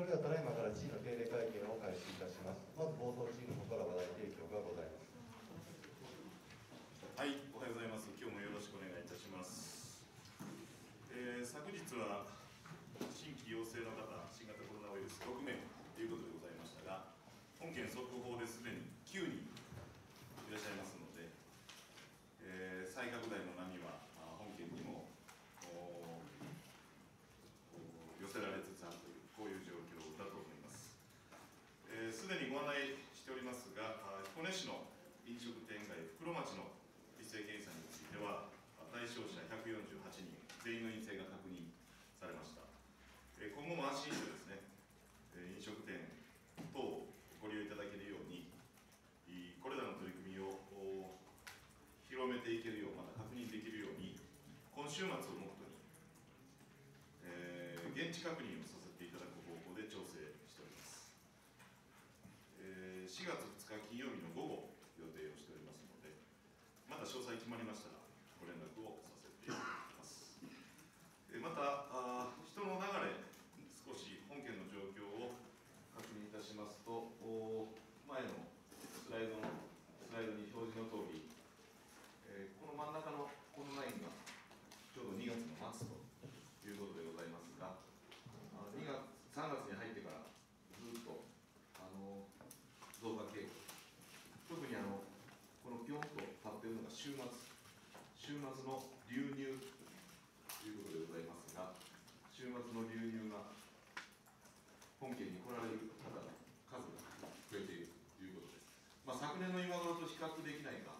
それではただいまから知事の定例会見を開始いたします。まず冒頭知事の方から話題提供がございます。はい、おはようございます。今日もよろしくお願いいたします。えー昨日は新規陽性の方、新型コロナウイルス6名ということでございましたが、本件速報ですでに9人いらっしゃいますので、えー再拡大の波はあ本件にもおお寄せられつつあるという、こういう状況だと思います。えーすで、にご案内しておりますが、あ彦根市の飲食店街、袋町の一斉検査については、対象者148人、全員の陰性が確認されました。え今後も安心してですね、え飲食店等をご利用いただけるように、これらの取り組みを広めていけるよう、また確認できるように、今週末をもとに、えー現地確認をさせていただく方向で調整しております。えー4月2日金曜日の午後予定をしておりますので、また詳細決まりましたらご連絡をさせていただきます。えーまたあー人の流れ、少し本件の状況を確認いたしますと、お前のスライドのスライドに表示の通り、えーこの真ん中のこのラインがちょうど2月の末ということでございますが、あ2月3月に入ってからずっとあの増加傾向、特にあのこのぴょんと立っているのが週末、週末の流入ということでございますが、週末の流入が本県に来られる方の数が増えているということです。まあ、昨年の今頃と比較できないか、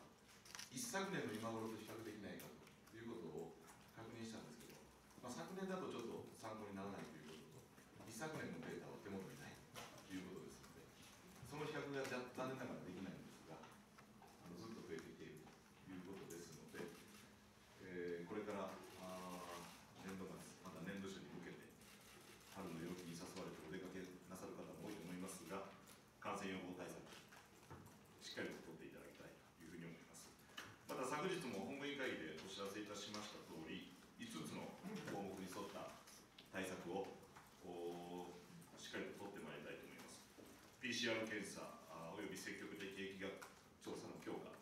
一昨年の今頃と比較できないかということを確認したんですけど、まあ、昨年だとちょっと参考にならないということと、一昨年のデータは手元にないということですので、その比較が残残念ながらできないんですが、あのずっと増えてきているということですので、えーこれからあー年度末、また年度初に向けて、春の陽気に誘われてお出かけなさる方も多いと思いますが、感染予防対策、しっかりと取っていただきたいというふうに思います。また昨日も本部委員会でお知らせいたしました通り、5つの項目に沿った対策をしっかりと取ってまいりたいと思います。PCR 検査あおよび積極的疫学調査の強化、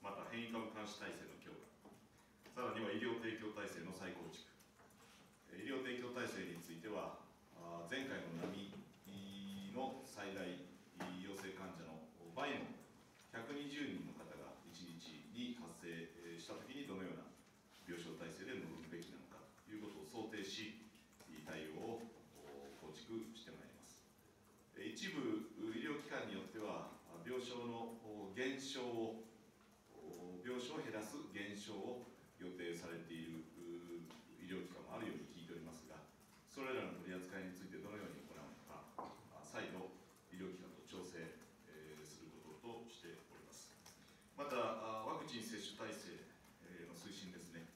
また変異株監視体制の強化、さらには医療提供体制の再構築、医療提供体制については、前回の最大陽性患者の倍の120人の方が1日に発生えーしたときにどのような病床体制で臨むべきなのかということを想定し、対応をお構築してまいります。えー一部医療機関によっては、あ病床のお減少を、お病床を減らす減少を予定されているう医療機関もあるように聞いておりますが、それらの取り扱いについてどのように行うのか、あ再度、医療機関と調整、えーすることとしております。また、あワクチン接種体制えーの推進ですね、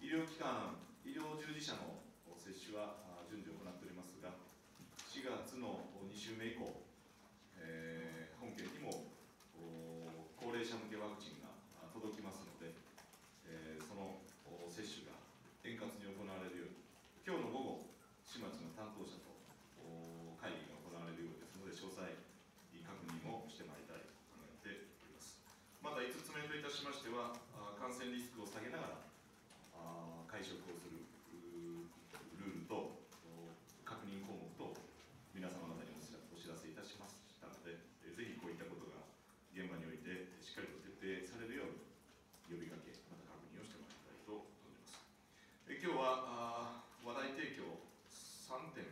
医療機関、医療従事者の接種はあ順次行っておりますが、4月の2週目以降、えー本県にもお高齢者向けワクチンがあ届きますので、えーそのお接種が円滑に行われるように、今日の午後、始末の担当者とお会議が行われるようですので、詳細確認もしてまいりたいと考えております。また5つ目といたしましては、感染リスクを下げながら、会食をするルールと確認項目と皆様方にお知らせいたしましたので、ぜひこういったことが現場においてしっかりと徹底されるように呼びかけ、また確認をしてまいりたいと思います。え今日は話題提供3点、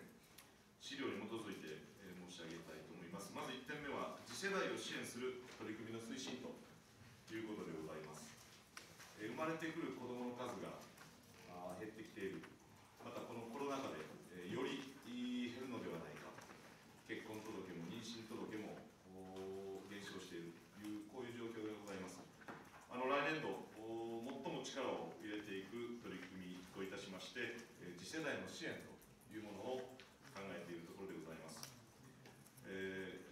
資料に基づいて、申し上げたいと思います。まず1点目は、次世代を支援する取り組みの推進ということでございます。えー生まれてくる子どもの数が減ってきている、またこのコロナ禍で、より減るのではないか、結婚届も妊娠届も減少しているという、こういう状況でございます。あの来年度、最も力を入れていく取り組みといたしまして、次世代の支援というものを考えているところでございます。えー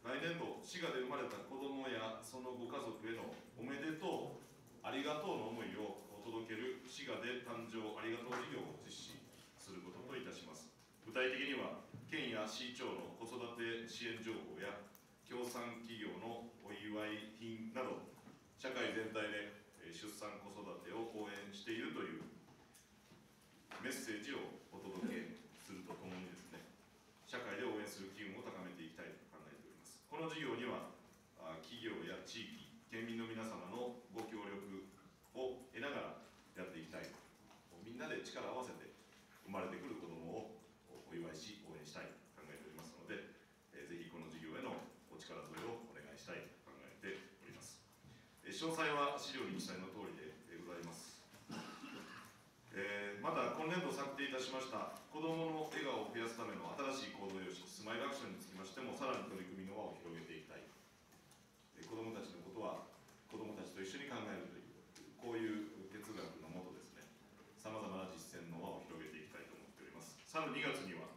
来年度、滋賀で生まれた子どもやそのご家族へのおめでとう、ありがとうの思いをお届ける滋賀で誕生ありがとう事業を実施することといたします。具体的には、県や市長の子育て支援情報や協賛企業のお祝い品など社会全体で出産子育てを応援しているというメッセージをお届けするとともにですね社会で応援する機運を高めていきたいと考えておりますこの事業には企業や地域県民の皆様のご協力を得ながらやっていきたいみんなで力を合わせて生まれてくる子どもをお祝いし応援したいと考えておりますので、えーぜひこの事業へのお力添えをお願いしたいと考えております、えー詳細は資料に記載の通りでございます。えーまた今年度策定いたしました子どもの笑顔を増やすための新しい行動様式スマイルアクションにつきましてもさらに取り組みの輪を広げていきたいえー子どもたちのことは子どもたちと一緒に考えるというこういう哲学のもとですね。さまざまな実践の輪を広げていきたいと思っております。さらに2月には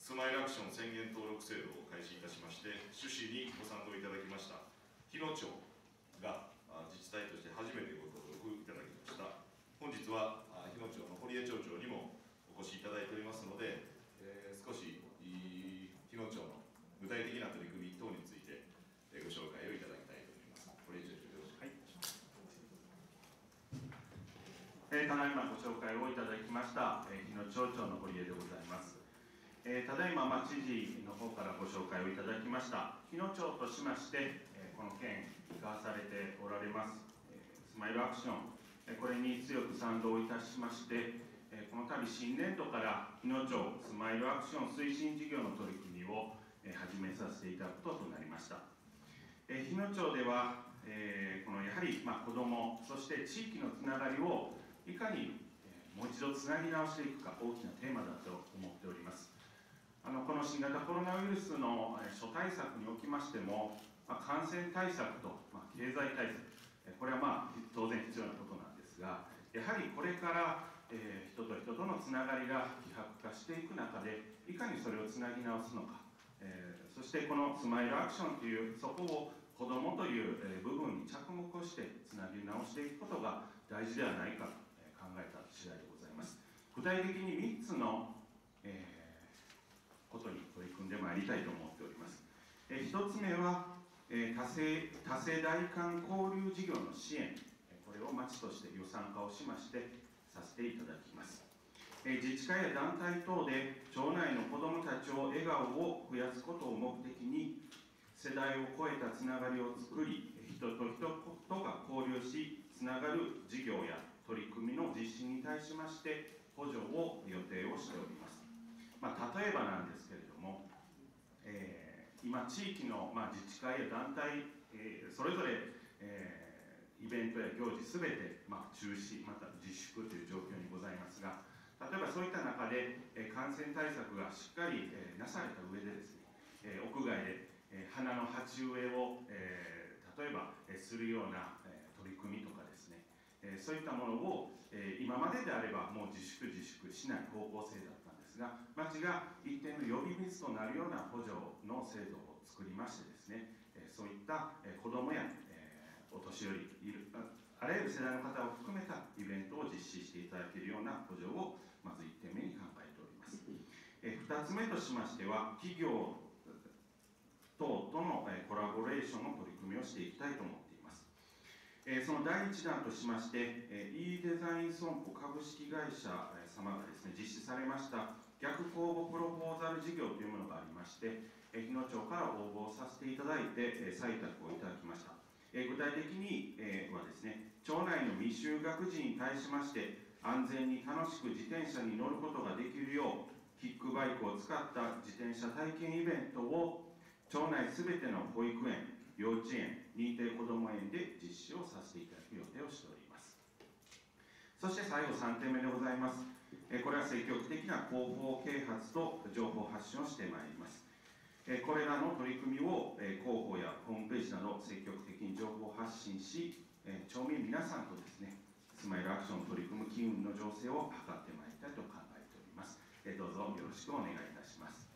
スマイルアクション宣言登録制度を開始いたしまして趣旨にご賛同いただきました日野町が自治体として初めてご登録いただきました。本日は日野町の堀江町長にもお越しいただいておりますので、えー少しい日野町の具体的な取り組み等について、えーご紹介をいただきたいと思います堀江町長よろしくお願いしますえーただいまご紹介をいただきました、えー日野町長の堀江でございます。えーただいま、まあ、知事の方からご紹介をいただきました日野町としまして、えーこの件、生かされておられます、えスマイルアクション、えこれに強く賛同いたしまして、えこの度新年度から日野町スマイルアクション推進事業の取り組みを、え始めさせていただくこととなりました。え日野町では、えーこのやはり、まあ、子どもそして地域のつながりをいかに、もう一度つなぎ直していくか大きなテーマだと思っております。あのこの新型コロナウイルスの諸対策におきましても、まあ、感染対策と、まあ、経済対策これはまあ当然必要なことなんですがやはりこれから、人と人とのつながりが希薄化していく中でいかにそれをつなぎ直すのかそしてこのスマイルアクションというそこを子どもという部分に着目をしてつなぎ直していくことが大事ではないかと考えた次第でございます。具体的に3つの、えーことに取り組んでまいりたいと思っております、え1つ目は、えー多世多世代間交流事業の支援。これを町として予算化をしましてさせていただきます。え自治会や団体等で町内の子どもたちを笑顔を増やすことを目的に世代を超えたつながりを作り人と人とが交流しつながる事業や取り組みの実施に対しまして補助を予定をしております、まあ、例えばなんですけれども、えー今地域の、まあ、自治会や団体、えーそれぞれ、えーイベントや行事すべて、まあ、中止また自粛という状況にございますが例えばそういった中で、えー感染対策がしっかり、えーなされた上でですね、えー屋外で、えー花の鉢植えを、えー例えば、えーするような、えー取り組みとか、えそういったものを、え今までであればもう自粛自粛しない方向性だったんですが町が一定の呼び水となるような補助の制度を作りましてですね、えそういった、え子どもや、えお年寄りいるあらゆる世代の方を含めたイベントを実施していただけるような補助をまず1点目に考えております。え、2つ目としましては企業等との、コラボレーションの取り組みをしていきたいと思っています。その第1弾としまして、e デザイン損保株式会社様がですね実施されました逆公募プロポーザル事業というものがありまして、日野町から応募させていただいて、採択をいただきました。具体的に、はですね町内の未就学児に対しまして安全に楽しく自転車に乗ることができるようキックバイクを使った自転車体験イベントを町内すべての保育園幼稚園認定こども園で実施をさせていただく予定をしております。そして最後3点目でございます。えーこれは積極的な広報啓発と情報発信をしてまいります。えーこれらの取り組みを、えー広報やホームページなど積極的に情報発信し、えー町民皆さんとですねスマイルアクションを取り組む機運の醸成を図ってまいりたいと考えております、えーどうぞよろしくお願いいたします。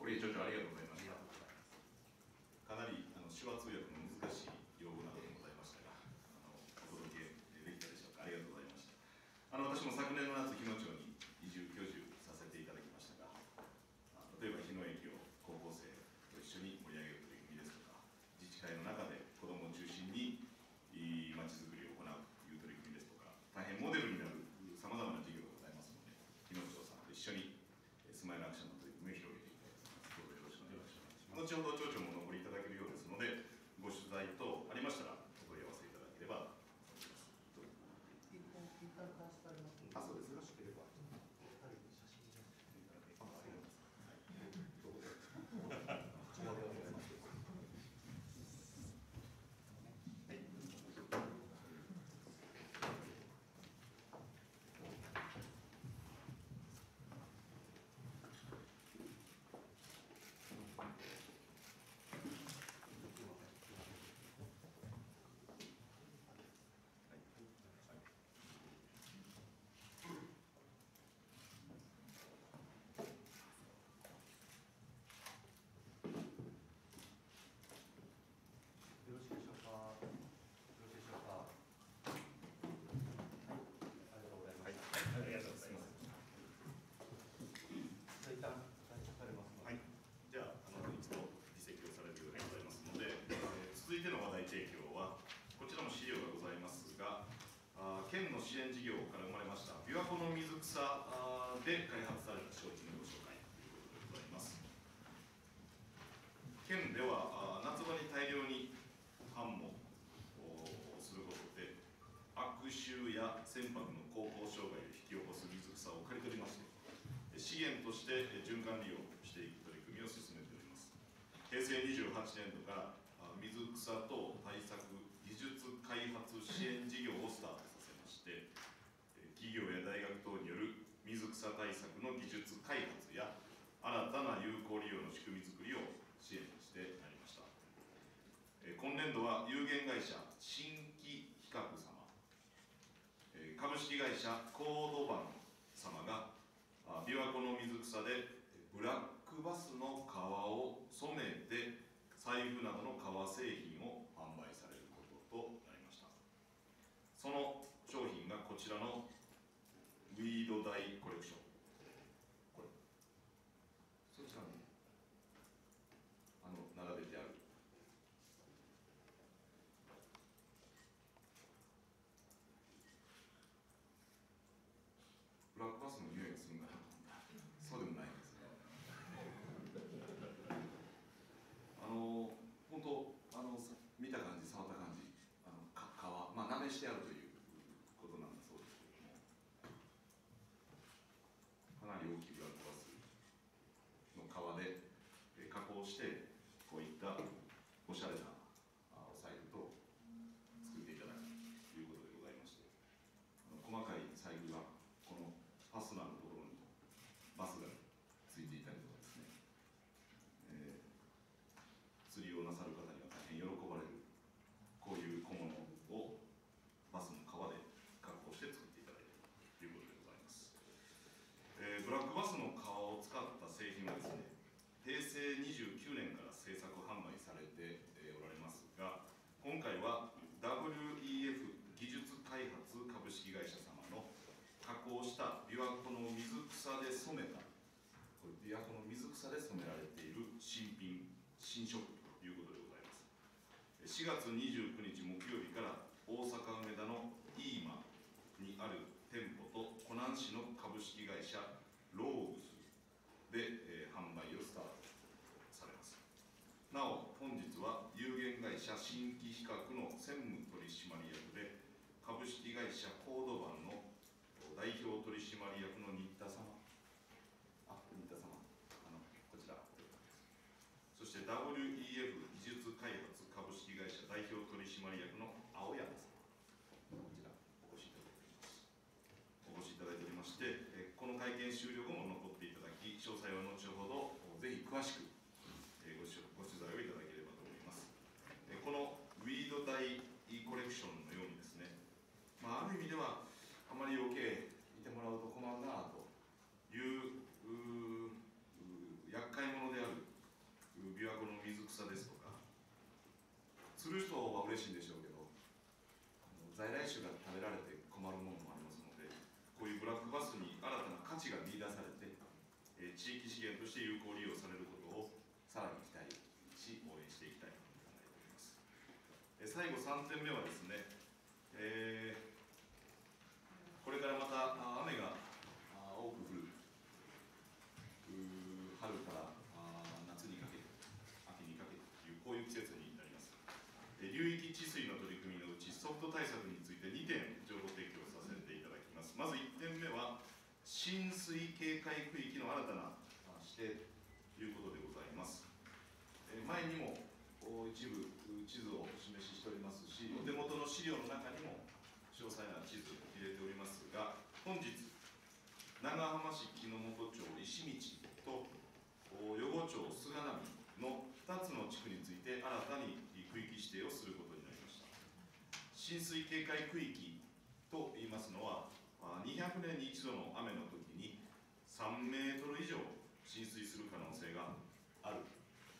堀江町長ありがとうございましたかなり手話通訳の難しい用語などでございましたがあのお届けできたでしょうか？ありがとうございました。あの私も昨年の夏日野町に移住居住させていただきましたがあのされますのであそうですよろしければ二人で写真撮っていただけますかどこでこちらでお願いしますよろしいでしょうか。よろしいでしょうか。はい、ありがとうございます。ありがとうございますじゃあ一旦退出されますので。はい、じゃあ、あの一度離席をされるようでございますので、えー続いての話題提供は、こちらも資料がございますが、あー県の支援事業から生まれました、琵琶湖の水草で開発された商品のご紹介ということでございます。県では、夏場に大量に繁茂をすることで、悪臭や船舶の航行障害を引き起こす水草を刈り取りまして、資源として循環利用していく取り組みを進めております平成28年度から水草等対策技術開発支援事業をスタート企業や大学等による水草対策の技術開発や新たな有効利用の仕組みづくりを支援してまいりました。今年度は有限会社新規比較様株式会社コードバン様が琵琶湖の水草でブラックバスの皮を染めて財布などの革製品を販売されることとなりました。その商品がこちらのウィード大コレクションこれそちらにあの並べてあるブラックバスの匂いがするんだなと思ったそうでもないんですねあの本当あのさ見た感じ触った感じあのか皮まあなめしてあるということなんだそうですけれどもかなり大きいブラックバスの皮でえ加工してこういったおしゃれなあお財布と作っていただくということでございましてあの細かい財布がこのファスナーのところにバスがついていたりとかですね、えー釣りをなさる方には大変喜ばれるこういう小物をバスの皮で加工して作っていただいているということでございます、えーブラックバスの皮を使った製品はですね平成29年から製作販売されてえーおられますが今回は WEF 技術開発株式会社様の加工した琵琶湖の水草で染めたこれ琵琶湖の水草で染められている新新色ということでございます。4月29日木曜日から大阪梅田のイーマにある店舗と湖南市の株式会社ローグスで、えー販売をスタートされます。なお本日は有限会社新規比較の専務取締役で株式会社コードバンの代表取締役の新田様あ新田様あのこちらそして WEF 技術開発株式会社代表取締役の青山さんこちらお越しいただいておりますお越しいただいておりましてえーこの会見終了後も残っていただき詳細は後ほどぜひ詳しくえーごしご取材をいただければと思いますえーこのウィードダイコレクションのようにですねまあ、ある意味ではあまり余計いてもらうと困るなといううーうー厄介者であるうー琵琶湖の水草ですとか釣る人は嬉しいんでしょうけど在来種が食べられて困るものもありますのでこういうブラックバスに新たな価値が見出されて、え地域資源として有効利用されることをさらに期待し応援していきたいと考えております。え最後3点目はですね、えーこれからまたあ雨があ多く降るうー春からあ夏にかけて秋にかけてというこういう季節になりますえ流域治水の取り組みのうちソフト対策について2点情報提供させていただきますまず1たなあ指定ということでございます。えー前にもお一部地図をお示ししておりますし、お手元の資料の中にも詳細な地図を入れておりますが、本日、長浜市木之本町石道とお余呉町菅波の2つの地区について新たに区域指定をすることになりました。浸水警戒区域と言いますのは、あ200年に一度の雨の時に3メートル以上浸水する可能性がある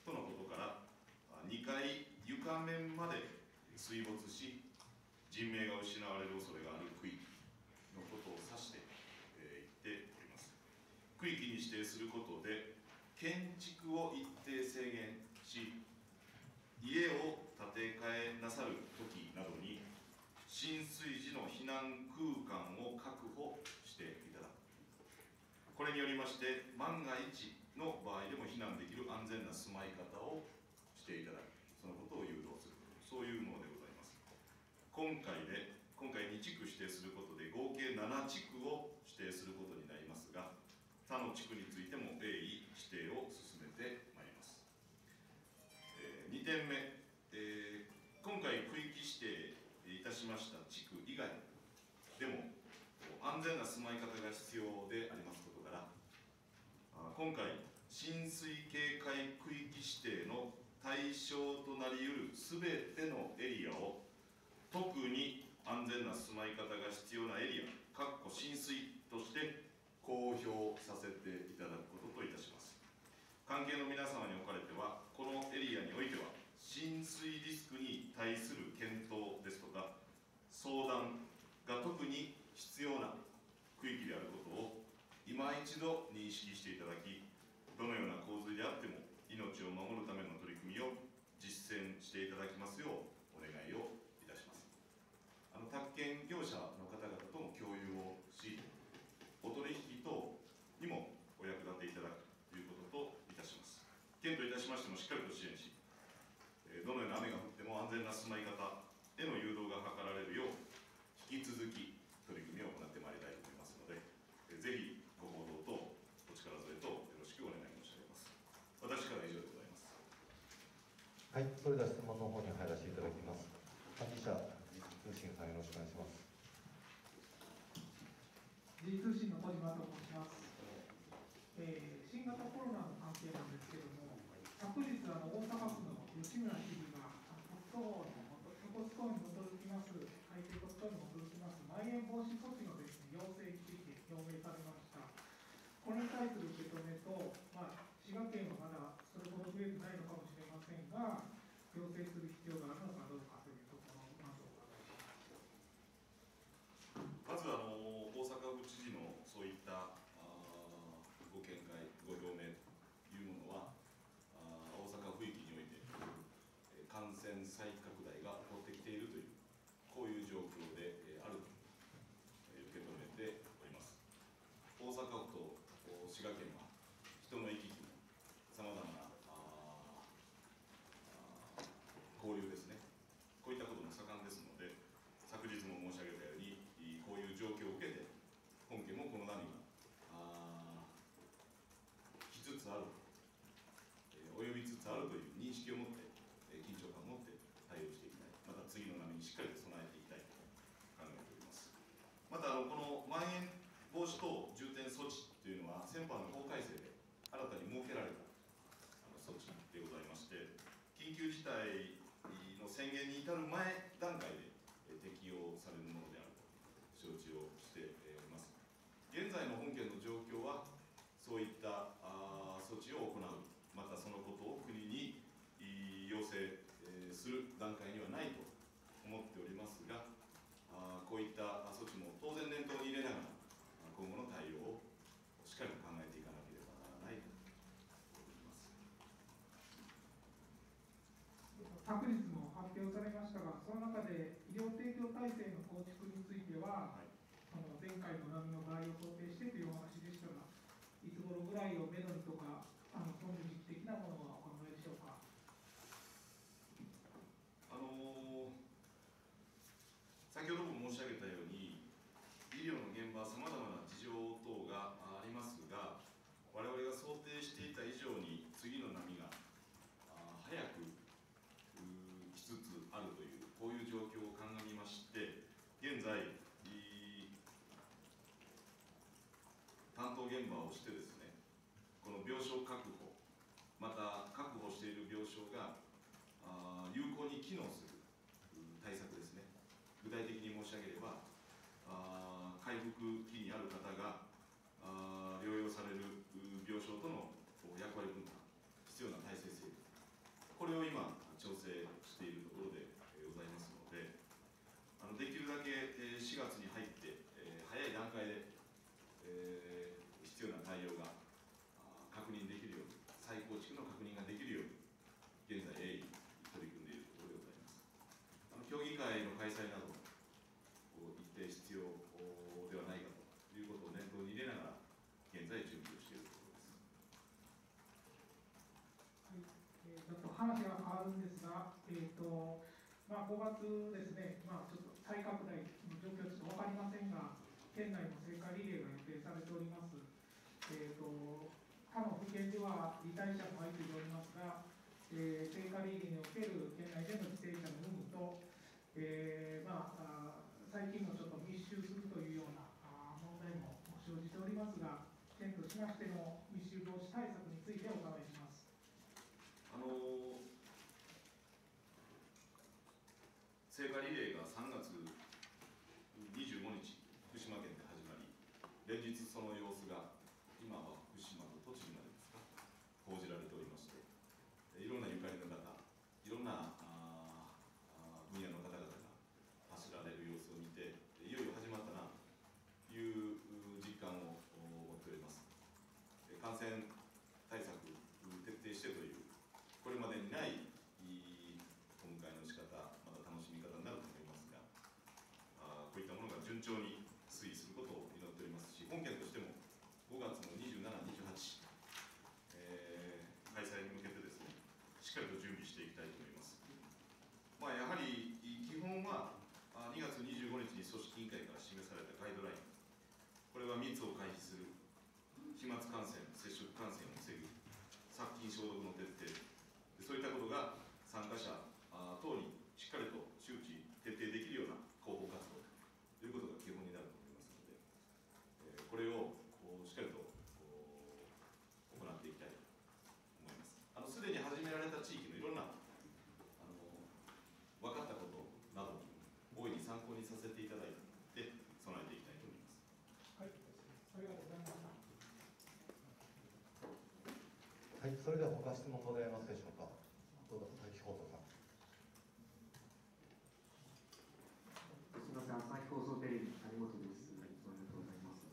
とのことから、2階床面まで水没し、人命が失われる恐れがある区域のことを指して、えー言っております。区域に指定することで、建築を一定制限し、家を建て替えなさる時などに、浸水時の避難空間を確保していただく。これによりまして、万が一の場合でも避難できる安全な住まい方をしていただく、そのことを誘導する、そういうものでございます。今回で、今回2地区指定することで、合計7地区を指定することになりますが、他の地区についても鋭意指定を進めてまいります。え2点目、えー今回区域指定いたしました地区以外でも安全な住まい方が必要で今回浸水警戒区域指定の対象となりうるすべてのエリアを特に安全な住まい方が必要なエリアかっこ浸水として公表させていただくことといたします。関係の皆様におかれてはこのエリアにおいては浸水リスクに対する検討ですとか相談が特に必要な区域であることを今一度認識していただきどのような洪水であっても命を守るための取り組みを実践していただきますようお願いをいたします。あの宅建業者の方々とも共有をしお取引等にもお役立ていただくということといたします。県といたしましてもしっかりと支援しえどのような雨が降っても安全な住まい方への誘導が図られるよう引き続き取り組みを行ってまいりたいと思いますので、えーぜひご報道とお力添えとよろしくお願い申し上げます私からは以上でございますはい、それでは質問の方に入らせていただきます。管理者、通信さんよろしくお願いします。G 通信の小島と申します、えー新型コロナの関係なんですけれども、昨日あの大阪府の吉村知事が、あの特措法の特措法に基づきます、改正特措法に基づきます、まん延防止措置のです、ね、要請について表明されました。これに対する受け止めと、まあ、滋賀県はまだそれほど増えてないのかもが、要請する必要があるのかどうかというところをまずお伺いします。まずあの大阪府知事のそういったあーご見解、ご表明というものはあー大阪府域においてえー感染再拡大が起こってきているというこういう状況でえーあるとえー受け止めております大阪府とお滋賀県は人の行き来さまざまなあーあー交流ですねこういったことも盛んですので昨日も申し上げたようにいこういう状況を受けて本県もこの波があー来つつある、えー及びつつあるという認識を持って、えー緊張感を持って対応していきたいまた次の波にしっかりと備えていきたいと考えておりますまたあのこのまん延防止等重点措置というのは先般の法改正で新たに設けられたあの措置でございまして緊急事態の宣言に至る前段階でえー適用されるものであると承知をしてえーおります現在の本県の状況はそういったあー措置を行うまたそのことを国にい要請えーする段階にはないと思っておりますがあーこういった措置も当然念頭に入れながらあ今後の対応をしっかりと考えていかなければならないと思います昨日も発表されましたが、その中で医療提供体制現場をしてですねこの病床確保また確保している病床が有効に機能する対策ですね。具体的に申し上げれば回復期にある方が療養される病床との役割分担必要な体制整備。これを今月ですね、まあ、ちょっと再拡大の状況はちょっと分かりませんが、県内も聖火リレーが予定されております。えーと、他の府県では罹災者も相次いでおりますが、えー、聖火リレーにおける県内での犠牲者の有無と、えーまあ、最近もちょっと密集するというような問題も生じておりますが、県としましても密集防止対策についてお考生化リレー He's all それでは他質問ございますでしょうか？どうぞ佐伯放さん。すみません朝日放送テレビ谷本です。ありがとうございます。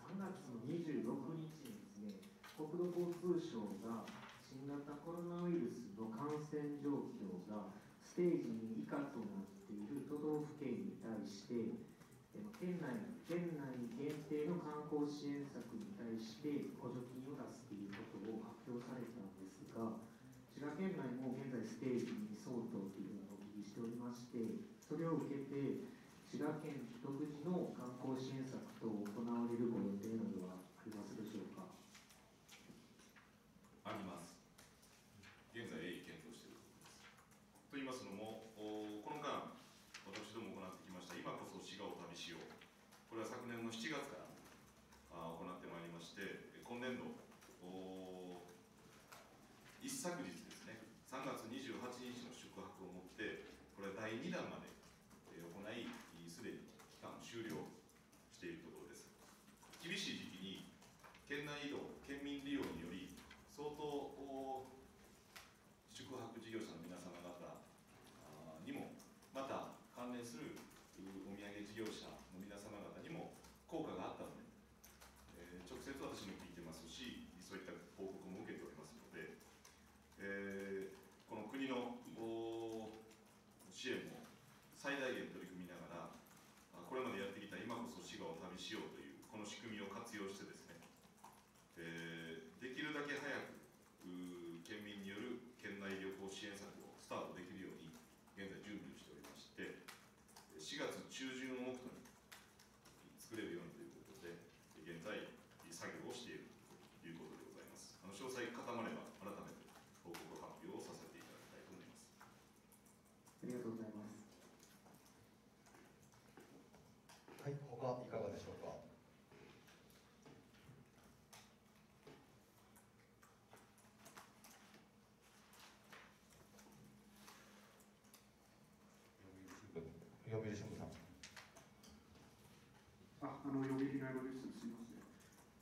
三月の二十六日にですね国土交通省が新型コロナウイルスの感染状況がステージ2以下となっている都道府県に対して県内県内限定の観光支援策に対して補助金千葉県内も現在ステージに相当というのをお聞きしておりまして、それを受けて、滋賀県独自の観光支援策等行われるご予定などはあの予備費の山です。すみません。あ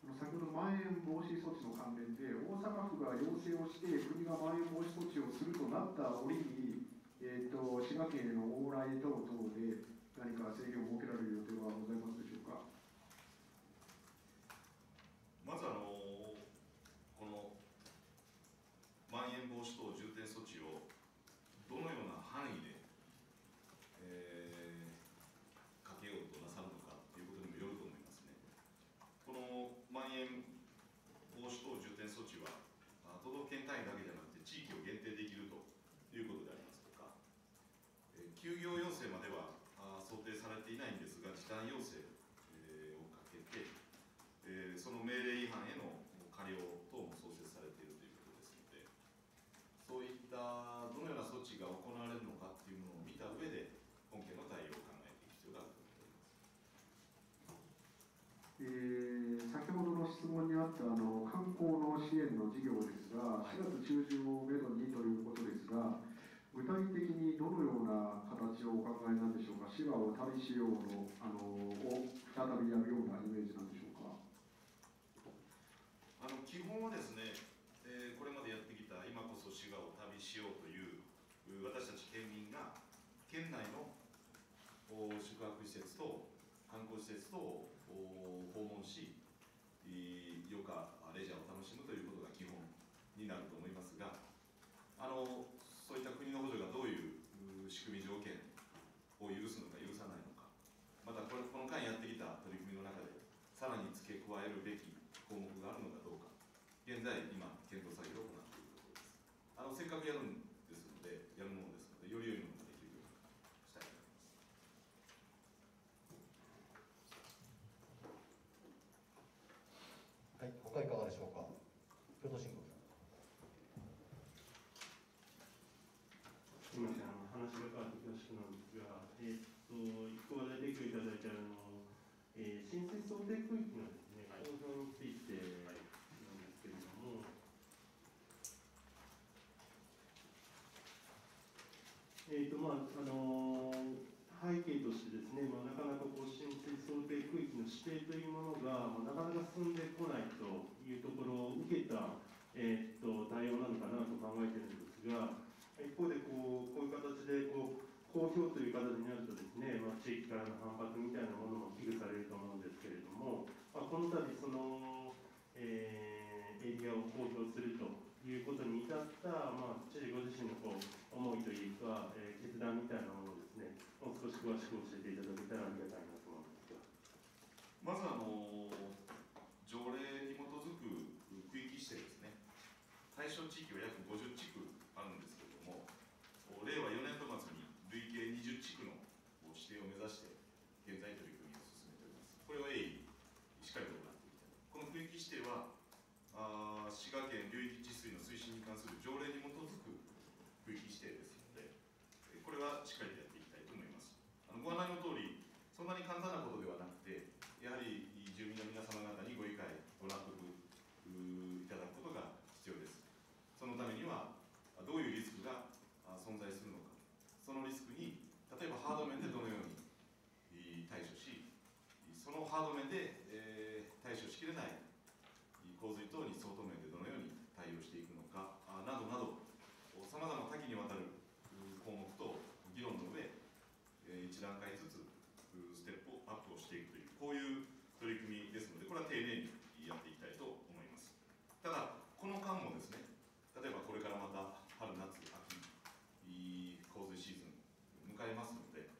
の先ほどまん延防止措置の関連で、大阪府が要請をして、国がまん延防止措置をするとなった折に、えー、と滋賀県への往来等々で、何か制限を設けられる予定はございますでしょうか。まずあのこのまん延防止等重点措置をどのような範囲で、えーかけようとなさるのかということにもよると思いますね。このまん延防止等重点措置はあ都道府県単位だけじゃなくて地域を限定できるということでありますとか、えー休業要請まではあ想定されていないんですが時短要請、えーをかけてえーその命令違反への過料等も創設されているということですので、そういったどのような措置が行われるのかっていうものを見た上で、本件の対応を考えていく必要があると思っております。えー先ほどの質問にあったあの観光の支援の事業ですが、4月中旬をめどにということですが、具体的にどのような形をお考えなんでしょうか、滋賀を旅しようのあのを再びやるようなイメージなんでしょうか？あの基本はですね、えーこれまでやってきた今こそ滋賀を旅しようというう私たち県民が県内のお宿泊施設と観光施設とお訪問し余暇レジャーを楽しむということが基本になると思いますがあのそういった国の補助がどういう仕組み条件を許すのか許さないのかまたこれこの間やってきた取り組みの中でさらに付け加えるべき項目があるのかどうか現在今検討作業を行っているところですあのせっかくやるんですのでやるものですのでより良いものができるようにしたいと思いますはい、他いかがでしょうか。京都新聞さん。すみません、あの話が変わって恐縮なんですが、えーっと、一個話題提供いただいたあの、えー、新設想定区域のですね、公表についてなんですけれども、えーっと、まあ、あの背景としてですね、まあ、なかなかこう新設想定区域の指定というものが、まあ、なかなか進んでこないというところを受けた、えーっと対応なのかなと考えているんですが、一方でこうこういう形でこう公表という形になるとですね、まあ、地域からの反発みたいなものも危惧されると思うんですけれども、まあ、この度その、えーエリアを公表するということに至った、まあ、知事ご自身のこう思いというか、えー決断みたいなものをですねもう少し詳しく教えていただけたらありがたいなと思うんですが。まずあの条例に基づく区域指定ですね対象地域は約50地区あるんですけれども令和4年度末に累計20地区の指定を目指して現在取り組みを進めておりますこれを鋭意しっかりと行っていきたいこの区域指定はあー滋賀県流域治水の推進に関する条例に基づく区域指定ですのでえこれはしっかりとやっていきたいと思いますあのご案内の通りそんなに簡単なことではなくてやはり住民の皆様方にご理解、ご納得うーいただくことが必要です。そのためには、あどういうリスクがあ存在するのか、そのリスクに、例えばハード面でどのようにい対処し、そのハード面で、えー対処しきれないい洪水等に相当面でどのように対応していくのか、あなどなど、さまざま多岐にわたるう項目と議論の上、えー一段階ずつステップをアップをしていくという、こういう取り組みですので、これは丁寧にやっていきたいと思います。ただ、この間もですね、例えばこれからまた春、夏、秋、いい洪水シーズン迎えますので、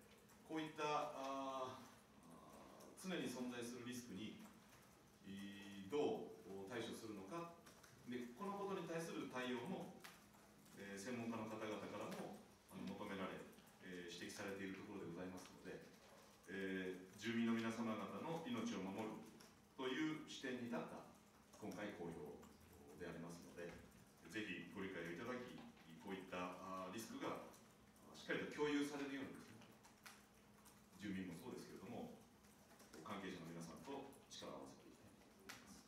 こういったあーあー常に存在するリスクにいどう対処するのか、でこのことに対する対応も、えー専門家の方々からもあの求められ、えー指摘されているところでございますので、えー住民の皆様方の命を守るという視点に立った今回公表でありますので、ぜひご理解をいただき、こういったあーリスクがあしっかりと共有されるようにですね、住民もそうですけれども、関係者の皆さんと力を合わせていきたいと思います。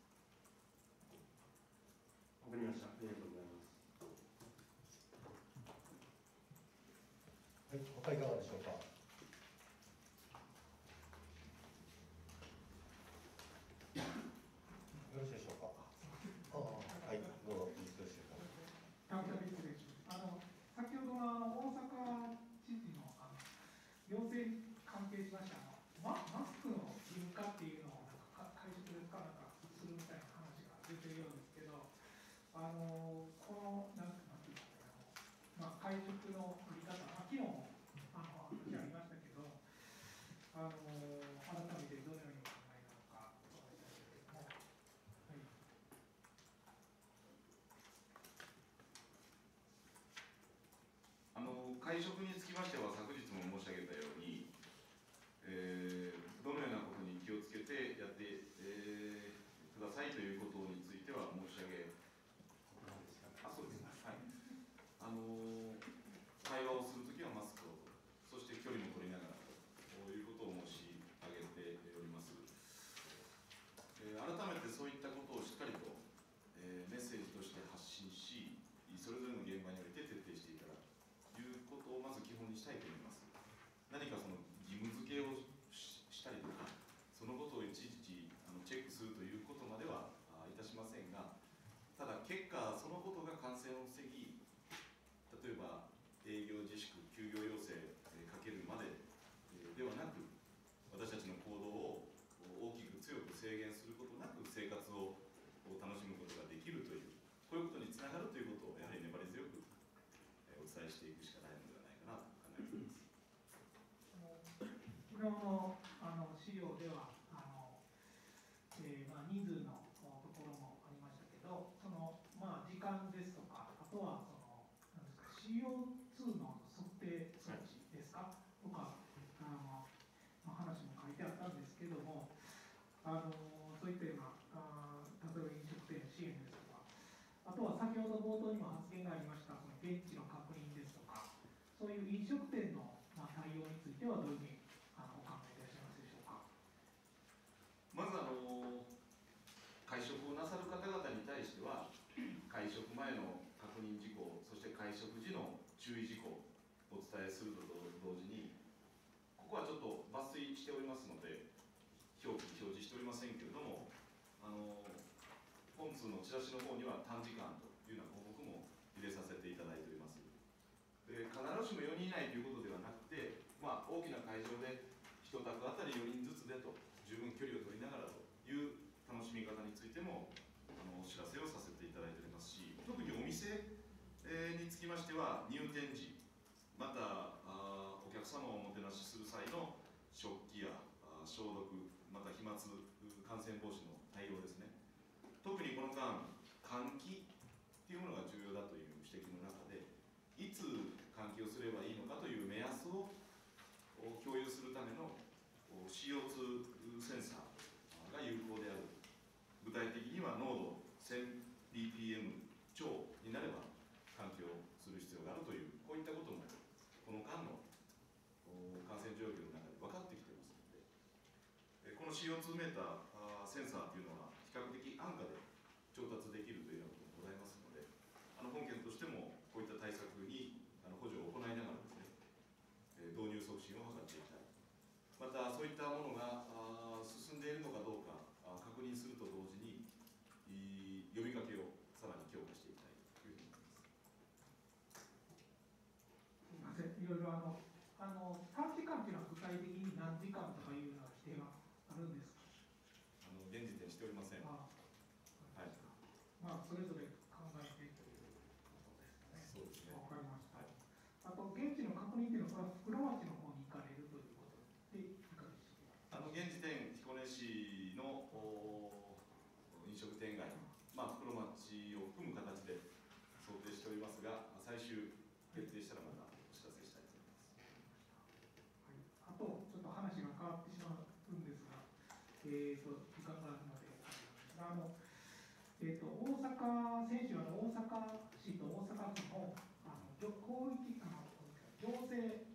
わかりました。ありがとうございます。はい、いかがでしょうか？配職につきましては昨日も申し上げたように、えー、どのようなことに気をつけてやって、えー、くださいということについては申し上げあそうですはい。あのー、会話をするときはマスクをそして距離も取りながらということを申し上げております、え、改めてそういったことをしっかりと、えー、メッセージとして発信しそれぞれの現場において徹底していただく。いうことをまず基本にしたいと思います。何か注意事項お伝えすると同時にここはちょっと抜粋しておりますので表記表示しておりませんけれどもあの本通のチラシの方には短時間というような項目も入れさせていただいております。で必ずしも4人以内ということではなくて、まあ、大きな会場で1択あたり4人ずつでと十分距離を取りながらという楽しみ方についてもあのお知らせをさせていただいておりますし特にお店につきましては入店時またあお客様をおもてなしする際の食器や消毒また飛沫感染防止の対応ですね。特にこの間換気っていうものが重要だという指摘の中でいつ換気をすればいいのかという目安を共有するための CO2 センサーが有効である。具体的には濃度 1000ppm 腰メーめた阪選手は大阪市と大阪府のあの広域あの行政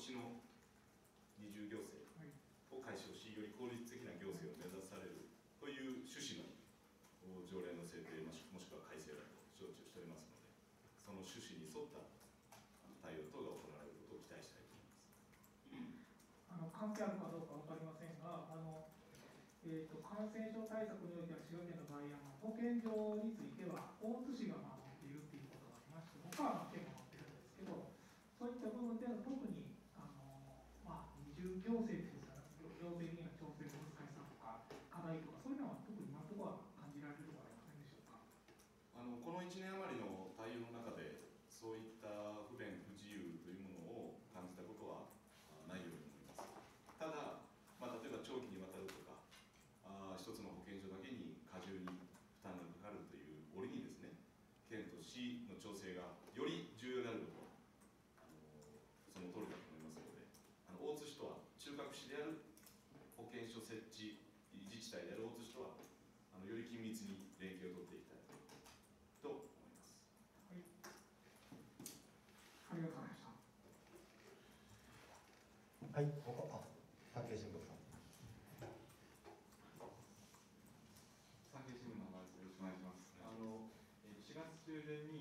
年の二重行政を解消しより効率的な行政を目指されるという趣旨の条例の制定もしくは改正だと承知をしておりますのでその趣旨に沿った対応等が行われることを期待したいと思います。あの関係あるかどうか分かりませんがあのえーと、感染症対策においては滋賀県の場合は保健所については大津市が守っているということがありまして他は県が守ってるんですけどそういった部分では特 constitución se 이름이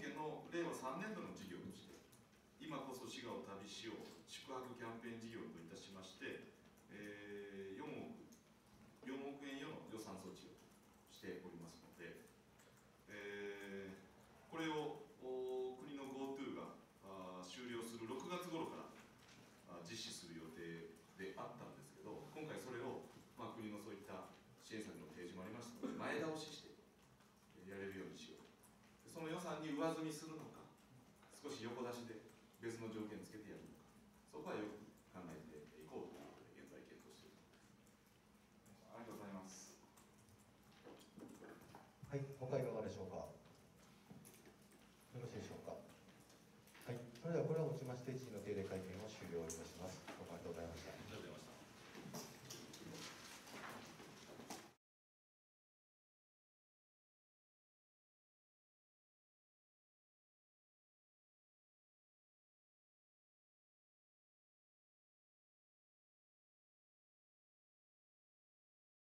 家の令和3年度の事業として今こそ滋賀を旅しよう宿泊キャンペーン事業といたしまして nisso no